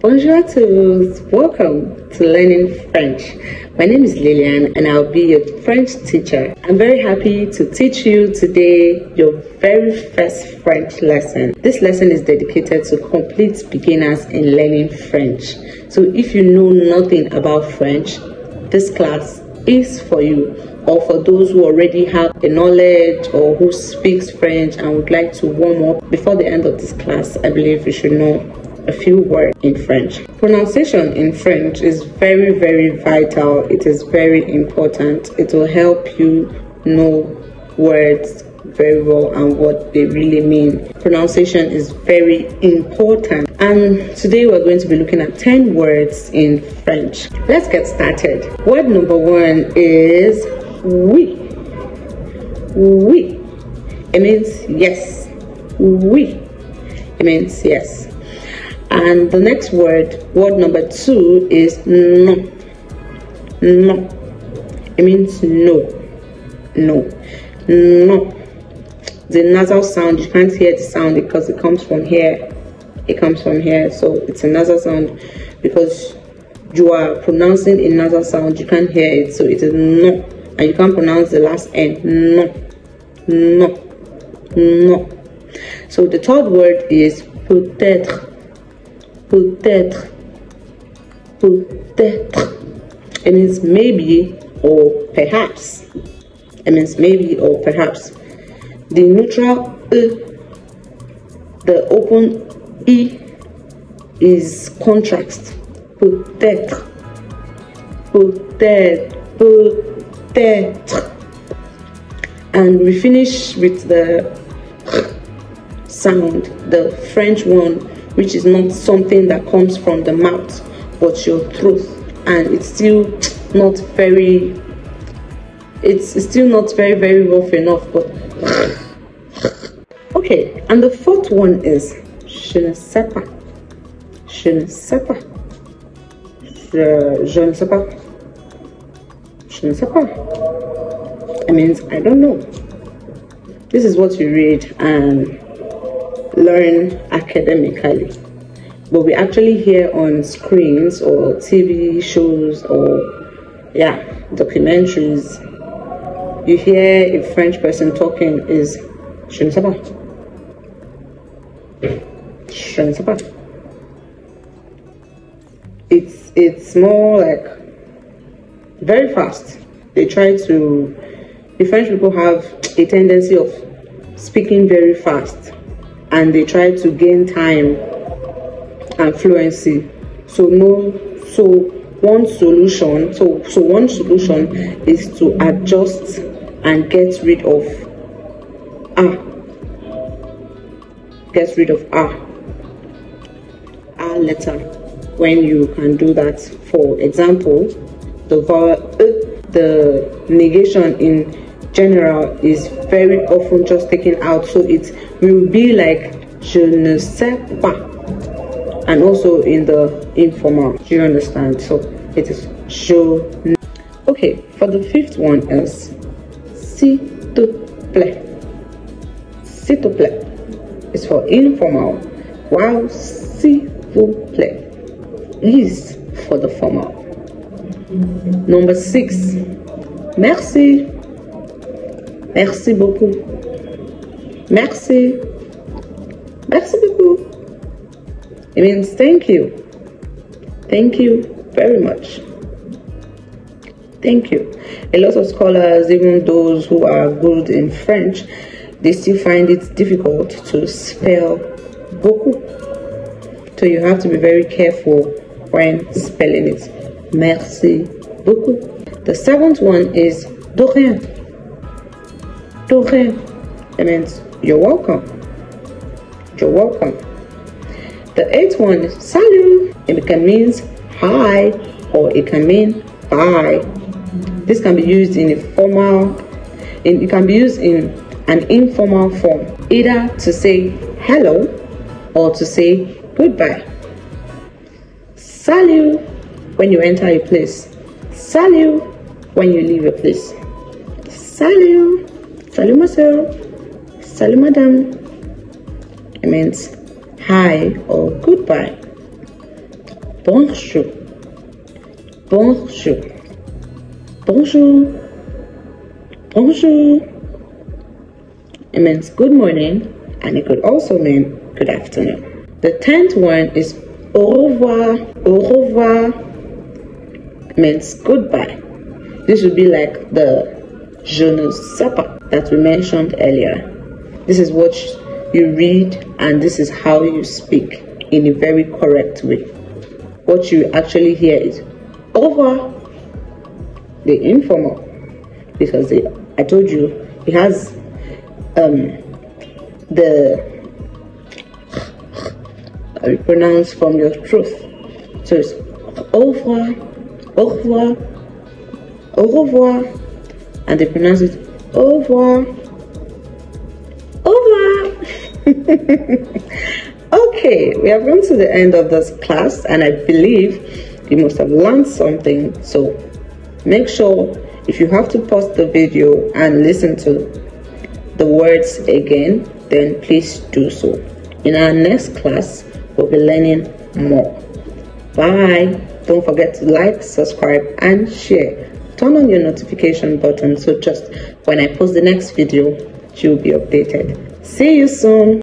Bonjour à tous. Welcome to Learning French. My name is Lillian and I'll be your French teacher. I'm very happy to teach you today your very first French lesson. This lesson is dedicated to complete beginners in learning French. So if you know nothing about French, this class is for you or for those who already have the knowledge or who speaks French and would like to warm up before the end of this class, I believe you should know a few words in French. Pronunciation in French is very, very vital. It is very important. It will help you know words very well and what they really mean. Pronunciation is very important. And today we're going to be looking at 10 words in French. Let's get started. Word number one is oui. Oui. It means yes. Oui. It means yes. And the next word, word number two, is no. No. It means no. No. No. The nasal sound, you can't hear the sound because it comes from here. It comes from here. So it's a nasal sound because you are pronouncing a nasal sound. You can't hear it. So it is no. And you can't pronounce the last N. No. No. No. So the third word is peut-être peut-être, peut-être. It means maybe or perhaps. It means maybe or perhaps. The neutral e, the open e is contrast. Peut-être, peut-être, peut-être. And we finish with the sound, the French one which is not something that comes from the mouth but your throat. And it's still not very it's still not very very rough enough but okay and the fourth one is je ne sais pas je ne sais pas je, je ne sais pas je ne sais pas it means i don't know. This is what you read and learn academically. But we actually hear on screens or tv shows or yeah documentaries you hear a french person talking is je ne sais pas. Je ne sais pas. It's it's more like very fast. They try to the french people have a tendency of speaking very fast and they try to gain time and fluency. So no so one solution so so one solution is to adjust and get rid of ah get rid of ah ah letter. When you can do that. For example the vowel the negation in general is very often just taken out so it will be like je ne sais pas. And also in the informal do you understand? So it is je okay for the fifth one is s'il te plaît. S'il te plaît. Is for informal. While s'il vous plaît. Is for the formal. Number six. Merci merci beaucoup Merci. Merci beaucoup. It means thank you. Thank you very much. Thank you. A lot of scholars, even those who are good in French, they still find it difficult to spell beaucoup. So you have to be very careful when spelling it. Merci beaucoup. The seventh one is de rien. Rien. It means you're welcome. You're welcome. The eighth one is salut. It can mean hi or it can mean bye. This can be used in a formal, in, it can be used in an informal form, either to say hello or to say goodbye. Salut when you enter a place. Salut when you leave a place. Salut. Salut, monsieur. Salut madame. It means hi or goodbye. Bonjour. Bonjour. Bonjour. Bonjour. It means good morning and it could also mean good afternoon. The tenth one is au revoir. Au revoir means goodbye. This would be like the je ne sais pas that we mentioned earlier. This is what you read and this is how you speak in a very correct way. What you actually hear is over the informal because they, I told you it has um, the I pronounce from your truth. So it's au revoir, au revoir, au revoir, and they pronounce it au revoir. okay, we have come to the end of this class, and I believe you must have learned something. So make sure if you have to pause the video and listen to the words again, then please do so. In our next class, we'll be learning more. Bye. Don't forget to like, subscribe, and share. Turn on your notification button so just when I post the next video, you'll be updated. See you soon.